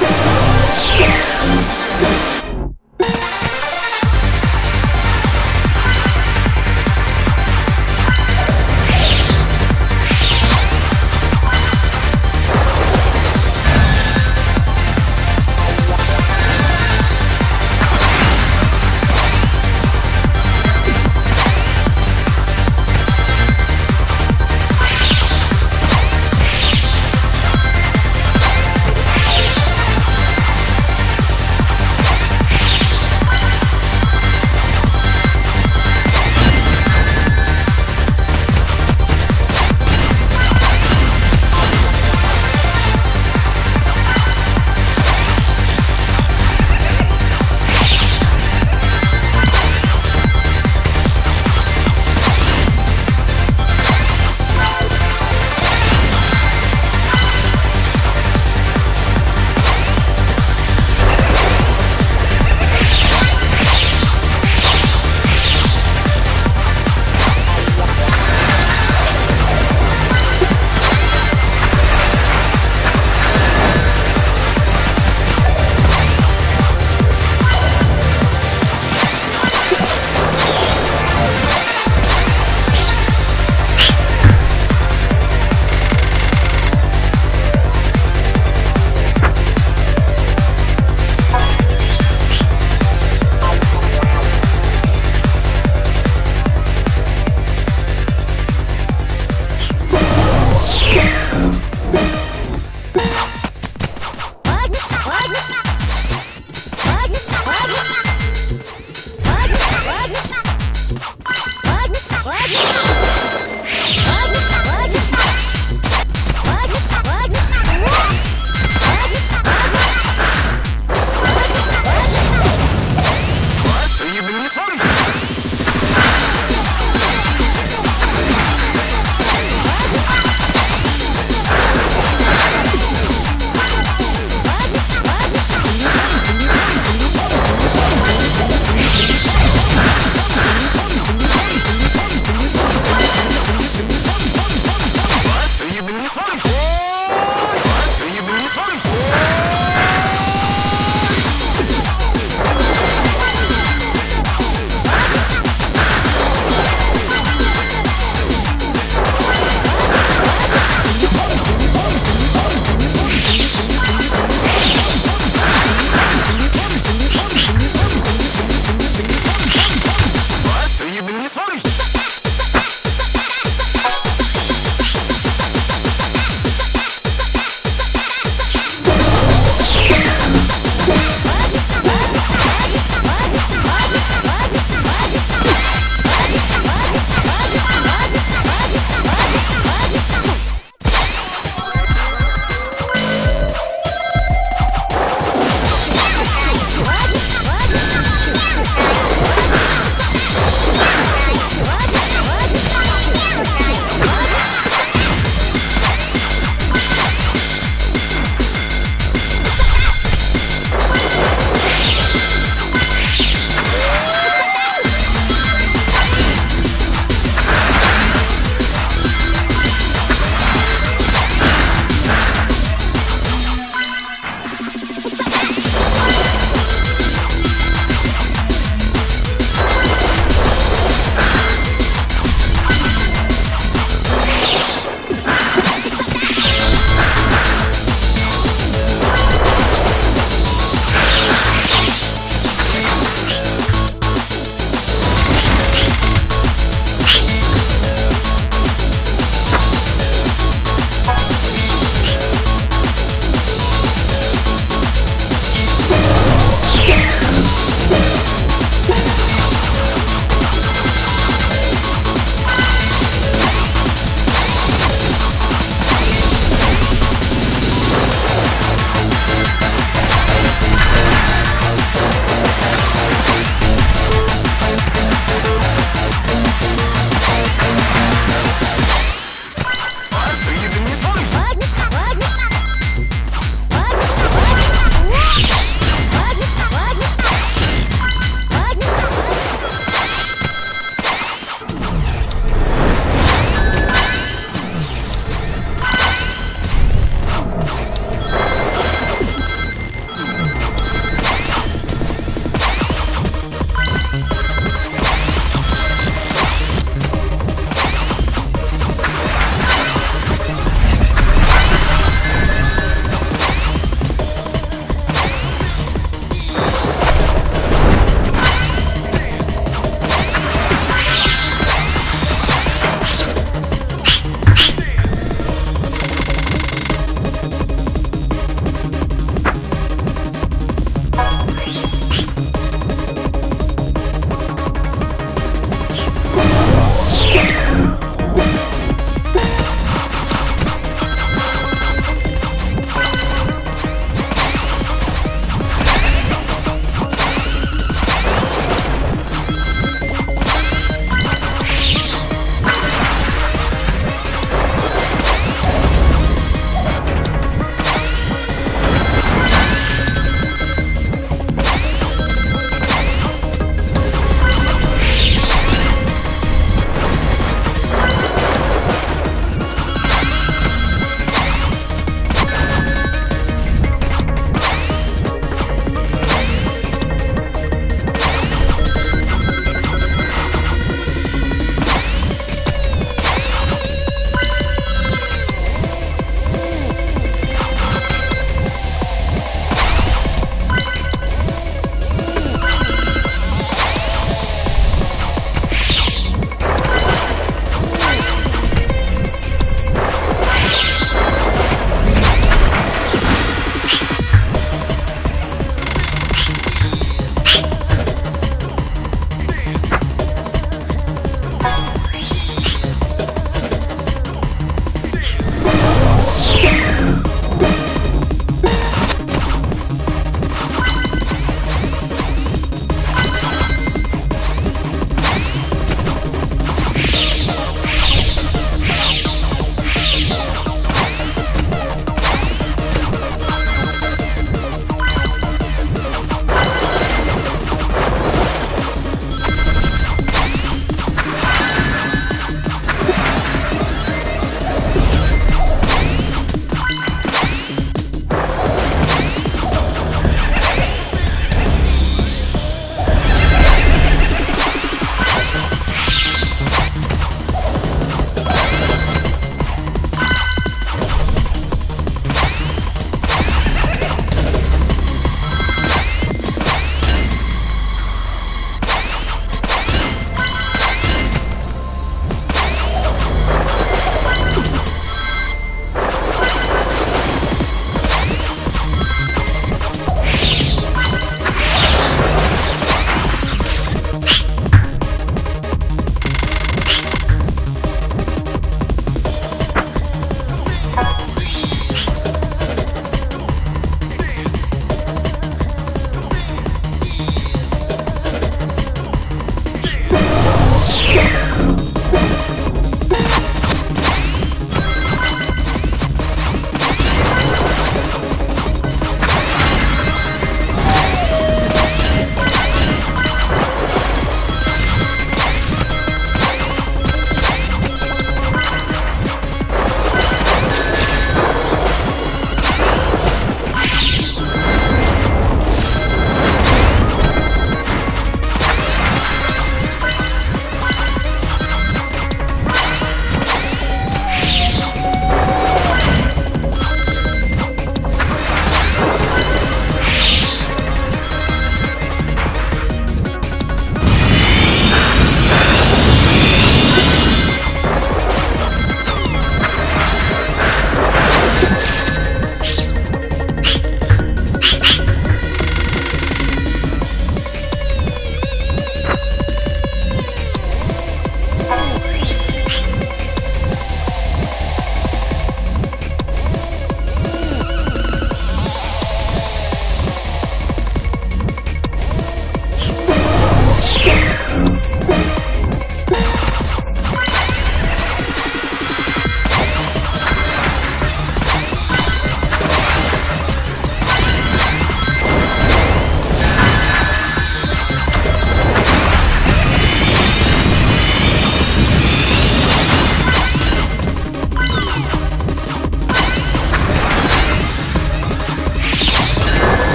Yeah.